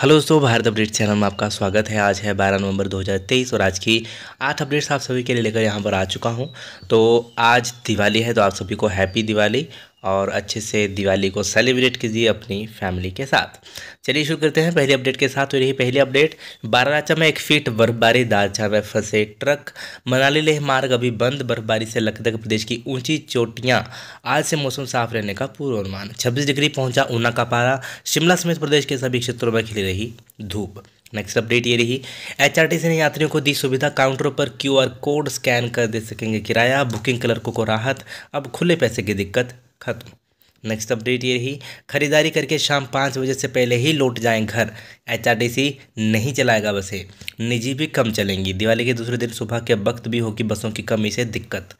Hello दोस्तों, Bharat update channel में आपका स्वागत है। आज है 12 नवंबर 2023 और आज की आठ अपडेट्स आप सभी के लिए लेकर यहाँ पर आ चुका हूँ। तो आज दिवाली है तो आप सभी को हैप्पी दिवाली। और अच्छे से दिवाली को सेलिब्रेट कीजिए अपनी फैमिली के साथ। चलिए शुरू करते हैं पहली अपडेट के साथ। तो रही पहली अपडेट बारालाचा में एक फीट बर्फबारी दारचा में फंसे ट्रक मनाली लेह मार्ग अभी बंद, बर्फबारी से लखनऊ प्रदेश की ऊँची चोटियाँ। आज से मौसम साफ़ रहने का पूर्वानुमान। छब्बीस डिग्री पहुँचा ऊना का पारा। शिमला समेत प्रदेश के सभी क्षेत्रों में खिली रही धूप। नेक्स्ट अपडेट ये रही एचआरटीसी ने यात्रियों को दी सुविधा काउंटरों पर क्यूआर कोड स्कैन कर दे सकेंगे किराया। बुकिंग क्लर्कों को राहत। अब खुले पैसे की दिक्कत। खत्म। नेक्स्ट अपडेट ये रही, खरीदारी करके शाम पाँच बजे से पहले ही लौट जाएँ घर। एचआरटीसी नहीं चलाएगा बसें। निजी भी कम चलेंगी। दिवाली के दूसरे दिन सुबह के वक्त भी होगी बसों की कमी से दिक्कत।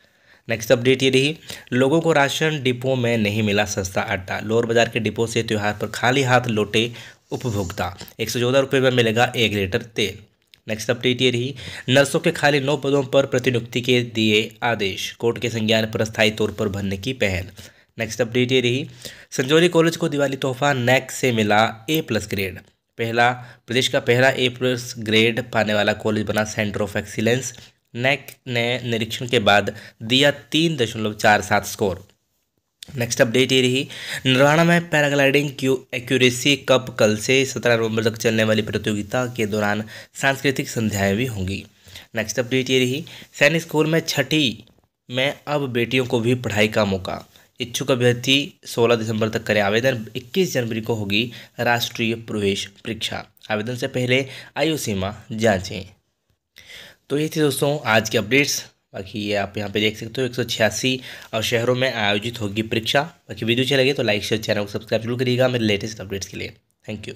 नेक्स्ट अपडेट ये रही, लोगों को राशन डिपो में नहीं मिला सस्ता आटा। लोअर बाज़ार के डिपो से त्यौहार पर खाली हाथ लौटे उपभोक्ता। एक सौ चौदह रुपये में मिलेगा एक लीटर तेल। नेक्स्ट अपडेट ये रही, नर्सों के खाली नौ पदों पर प्रतिनियुक्ति के दिए आदेश। कोर्ट के संज्ञान पर अस्थायी तौर पर भरने की पहल। नेक्स्ट अपडेट ये रही। संजौली कॉलेज को दिवाली तोहफा नैक से मिला ए प्लस ग्रेड पहला, प्रदेश का पहला ए प्लस ग्रेड पाने वाला कॉलेज बना सेंटर ऑफ़ एक्सीलेंस नैक ने निरीक्षण के बाद दिया तीन दशमलव चार सात स्कोर नेक्स्ट अपडेट ये रही। नरवाना में पैराग्लाइडिंग क्यू एक्यूरेसी कप कल से सत्रह नवंबर तक चलने वाली प्रतियोगिता के दौरान सांस्कृतिक संध्याएँ भी होंगी। नेक्स्ट अपडेट ये रही। सैनिक स्कूल में छठी में अब बेटियों को भी पढ़ाई का मौका। इच्छुक अभ्यर्थी 16 दिसंबर तक करें आवेदन। 21 जनवरी को होगी राष्ट्रीय प्रवेश परीक्षा। आवेदन से पहले आयु सीमा जांचें। तो ये थी दोस्तों आज के अपडेट्स। बाकी ये आप यहाँ पे देख सकते हो, एक सौ छियासी और शहरों में आयोजित होगी परीक्षा। बाकी वीडियो अच्छी लगे तो लाइक, शेयर, चैनल को सब्सक्राइब ज़रूर करिएगा मेरे लेटेस्ट अपडेट्स के लिए। Thank you.